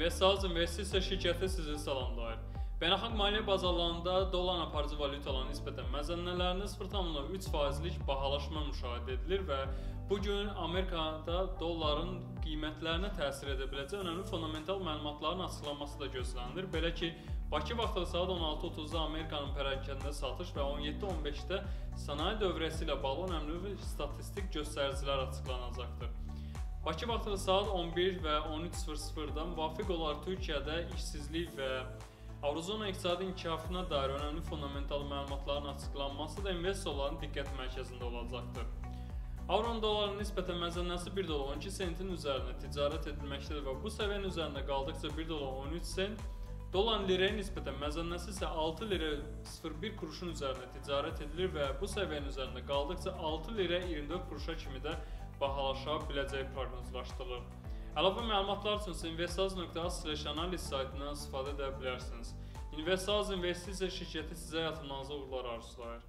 Investors investisiya şirkəti sizi salamlayır. Beynəlxalq maliyyə bazarlarında dolların aparıcı valyutalarına nisbətən məzənnələrində 0,3%lik bahalaşma müşahidə edilir və bu gün Amerikada dolların qiymətlərinə təsir edə biləcək önəmli fundamental məlumatların açıqlanması da gözlənilir. Belə ki, Bakı vaxtı saat 16:30-da Amerikanın pərakəndə satış və 17:15-də sənaye dövrəsi ilə bağlı önəmli statistik göstəricilər açıqlanacaqdır. Bakı vaxtı saat 11 və 13:00-da müvafiq olaraq Türkiyədə işsizlik və Avrozona iqtisadi inkişafına dair önəmli fundamental məlumatların açıqlanması da investorların diqqət mərkəzində olacaqdır. Avron doların nisbətən məzənnəsi 1 dollar 12 sentin üzərində ticarət edilməkdədir və bu səviyyənin üzərində qaldıqca 1 dollar 13 sent, dolar liraya nisbətən məzənnəsi isə 6 lira 01 quruşun üzərində ticarət edilir və bu səviyyənin üzərində qaldıqca 6 lira 24 quruşa kimi də bahalaşa biləcəyi proqnozlaşdırılır. Əlavə məlumatlar üçün investaz.az/analiz saytından istifadə edə bilərsiniz. Investaz investisiya şirkəti sizə yatırımlarınıza uğurlar arzulayır.